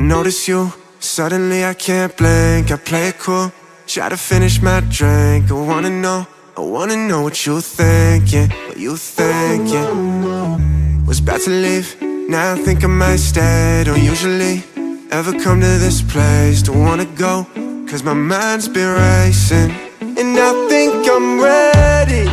notice you. Suddenly I can't blink. I play it cool. Try to finish my drink. I wanna know. I wanna know what you thinking. What you thinking. Was about to leave. Now I think I might stay. Don't usually ever come to this place. Don't wanna go. Cause my mind's been racing. And I think I'm ready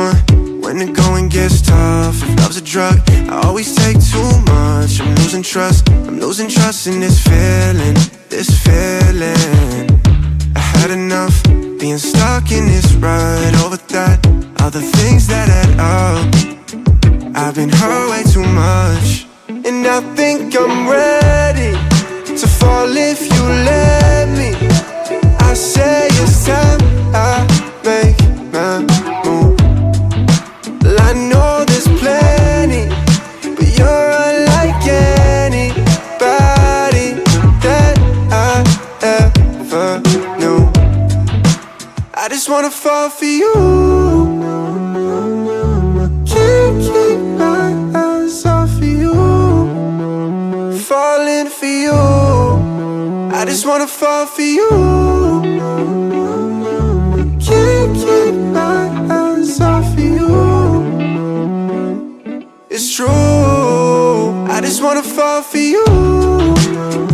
someone when the going gets tough. If love's a drug, I always take too much. I'm losing trust. I'm losing trust in this feeling. This feeling. I had enough being stuck in this rut over that. All the things that add up. I've been hurt way too much. And I think I'm ready to fall if wanna fall for you. Can't keep my eyes off of you. Falling for you. I just wanna fall for you. Can't keep my eyes off of you. It's true. I just wanna fall for you.